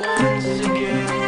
once again.